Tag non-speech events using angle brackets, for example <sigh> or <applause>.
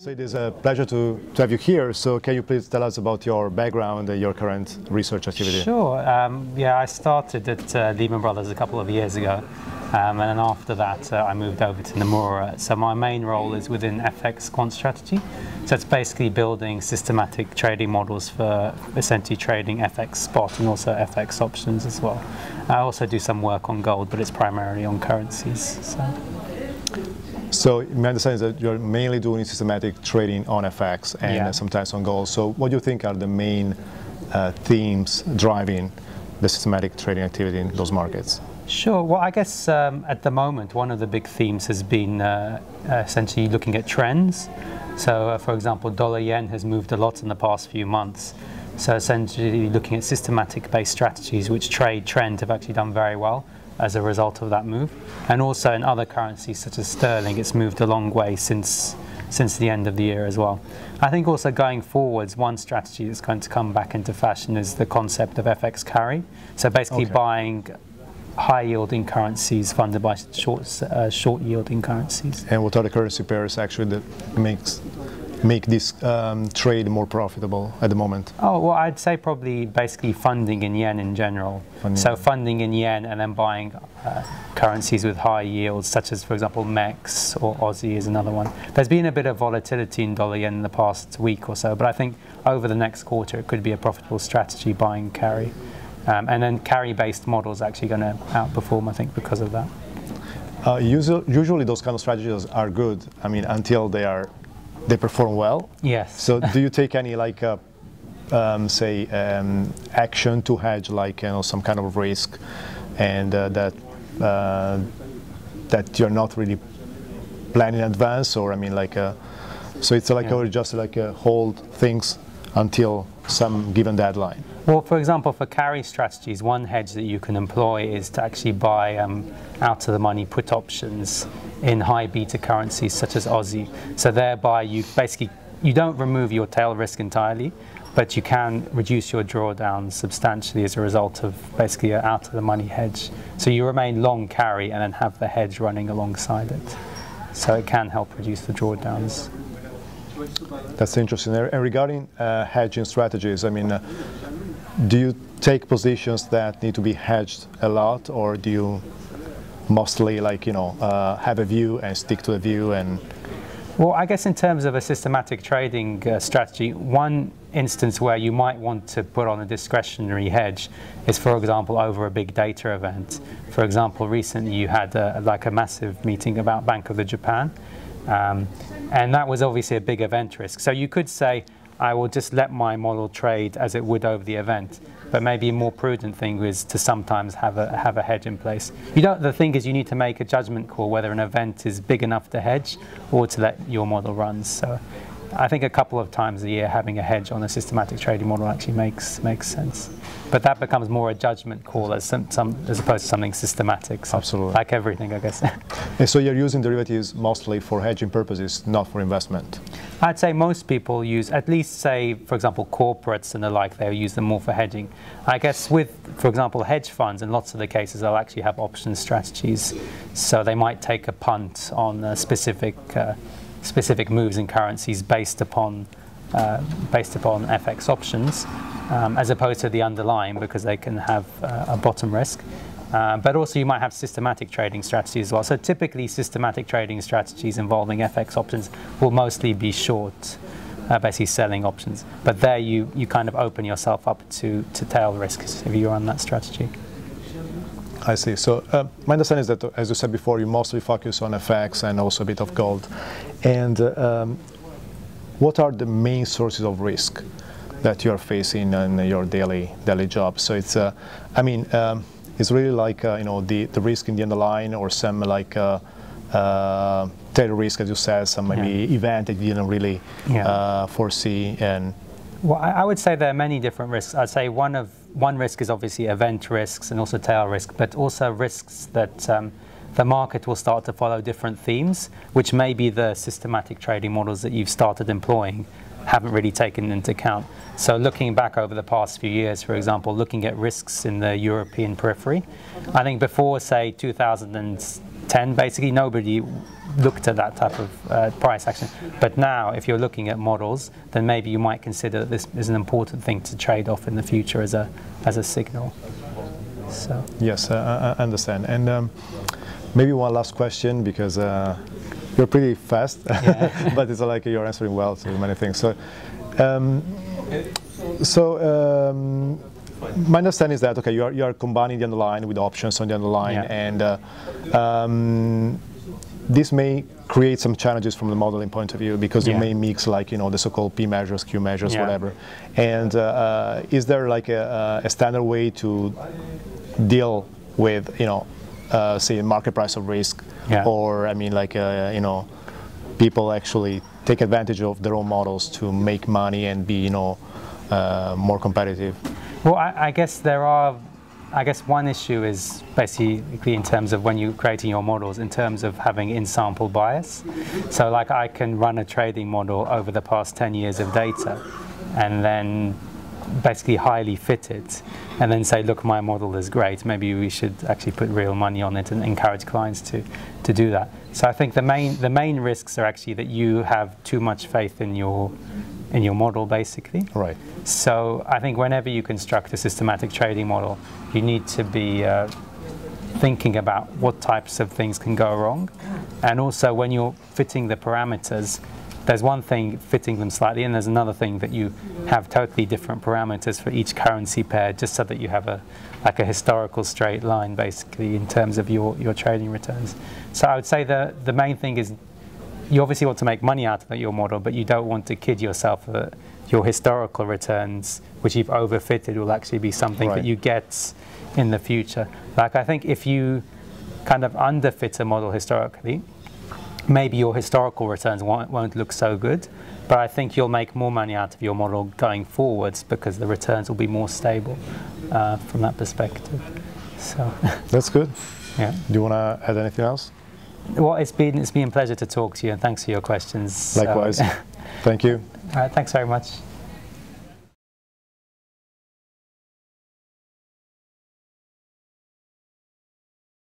So it is a pleasure to, to have you here. So can you please tell us about your background and your current research activity? Sure. Um, yeah, I started at uh, Lehman Brothers a couple of years ago. Um, and then after that, uh, I moved over to Nomura. So my main role is within FX quant strategy. So it's basically building systematic trading models for essentially trading FX spot and also FX options as well. I also do some work on gold, but it's primarily on currencies. So. So my understanding is that you're mainly doing systematic trading on FX and Yeah. sometimes on gold. So what do you think are the main uh, themes driving the systematic trading activity in those markets? Sure. Well, I guess um, at the moment, one of the big themes has been uh, essentially looking at trends. So, uh, for example, dollar yen has moved a lot in the past few months. So, essentially, looking at systematic based strategies which trade trend have actually done very well as a result of that move. And also in other currencies such as sterling, it's moved a long way since since the end of the year as well. I think also going forwards, one strategy that's going to come back into fashion is the concept of FX carry. So basically Okay. buying high yielding currencies funded by short, uh, short yielding currencies. And what are the currency pairs actually that makes make this um, trade more profitable at the moment? Oh, well, I'd say probably basically funding in yen in general. Funding. So funding in yen and then buying uh, currencies with high yields, such as, for example, MEX or Aussie is another one. There's been a bit of volatility in dollar yen in the past week or so, but I think over the next quarter it could be a profitable strategy buying carry. Um, and then carry-based models actually going to outperform, I think, because of that. Uh, usually, usually those kind of strategies are good. I mean, until they are they perform well. Yes. So do you take any like uh, um, say um, action to hedge like you know some kind of risk, and uh, that uh, that you're not really planning in advance, or I mean like uh, so it's like Yeah. or just like uh, hold things until some given deadline. Well, for example, for carry strategies, one hedge that you can employ is to actually buy um, out of the money put options in high beta currencies such as Aussie. So thereby you basically you don't remove your tail risk entirely, but you can reduce your drawdowns substantially as a result of basically an out of the money hedge. So you remain long carry and then have the hedge running alongside it. So it can help reduce the drawdowns. That's interesting. And regarding uh, hedging strategies, I mean, uh, do you take positions that need to be hedged a lot, or do you mostly like you know uh, have a view and stick to the view and Well, I guess in terms of a systematic trading uh, strategy, one instance where you might want to put on a discretionary hedge is, for example, over a big data event. For example, recently you had uh like a massive meeting about Bank of the Japan, um, and that was obviously a big event risk. So you could say, I will just let my model trade as it would over the event. But maybe a more prudent thing is to sometimes have a have a hedge in place. You don't. The thing is, you need to make a judgment call whether an event is big enough to hedge or to let your model run. So, I think a couple of times a year having a hedge on a systematic trading model actually makes makes sense. But that becomes more a judgment call as some, some as opposed to something systematic. So Absolutely. Like everything, I guess. <laughs> so you're using derivatives mostly for hedging purposes, not for investment. I'd say most people use, at least say, for example, corporates and the like, they use them more for hedging. I guess with, for example, hedge funds, in lots of the cases, they'll actually have option strategies. So they might take a punt on a specific, uh, specific moves in currencies based upon, uh, based upon FX options, um, as opposed to the underlying, because they can have uh, a bottom risk. Uh, but also you might have systematic trading strategies as well. So typically systematic trading strategies involving FX options will mostly be short, uh, basically selling options. But there you, you kind of open yourself up to, to tail risks if you run that strategy. I see. So uh, my understanding is that, as you said before, you mostly focus on FX and also a bit of gold. And uh, um, what are the main sources of risk that you are facing in your daily daily job? So it's, uh, I mean, um, it's really like uh, you know the, the risk in the underlying or some like uh, uh, tail risk, as you said, some maybe event that you didn't really Yeah. uh, foresee and Well, I I would say there are many different risks. I'd say one of one risk is obviously event risks and also tail risk, but also risks that um, the market will start to follow different themes, which maybe the systematic trading models that you've started employing haven't really taken into account. So looking back over the past few years, for example, looking at risks in the European periphery, I think before say 2000 and 10, basically nobody looked at that type of uh, price action. But now, if you're looking at models, then maybe you might consider that this is an important thing to trade off in the future as a as a signal. So yes, uh, I understand. And um, maybe one last question because uh, you're pretty fast, yeah. <laughs> but it's like you're answering well to many things. So, um, so. Um, my understanding is that okay, you are, you are combining the underlying with options on the underlying, yeah. and uh, um, this may create some challenges from the modeling point of view because yeah. you may mix like you know the so-called p measures, q measures, yeah. whatever. And uh, uh, is there like a, a, standard way to deal with you know uh, say market price of risk, or I mean like uh, you know people actually take advantage of their own models to make money and be you know uh, more competitive? Well, I, I guess there are I guess one issue is basically in terms of when you're creating your models, in terms of having in-sample bias. So like I can run a trading model over the past 10 years of data and then basically highly fit it and then say, look, my model is great. Maybe we should actually put real money on it and encourage clients to, to do that. So I think the main, the main risks are actually that you have too much faith in your in your model, basically. Right. So I think whenever you construct a systematic trading model, you need to be uh, thinking about what types of things can go wrong, and also when you're fitting the parameters. There's one thing fitting them slightly, and there's another thing that you have totally different parameters for each currency pair, just so that you have a like a historical straight line, basically, in terms of your, your trading returns. So I would say the the main thing is you obviously want to make money out of your model, but you don't want to kid yourself that your historical returns, which you've overfitted, will actually be something right. that you get in the future. Like I think if you kind of underfit a model historically, maybe your historical returns won't, won't look so good, but I think you'll make more money out of your model going forwards because the returns will be more stable uh, from that perspective. So <laughs> that's good. Yeah. Do you want to add anything else? Well, it's been it's been a pleasure to talk to you, and thanks for your questions. Likewise. <laughs> Thank you. All right. Thanks very much.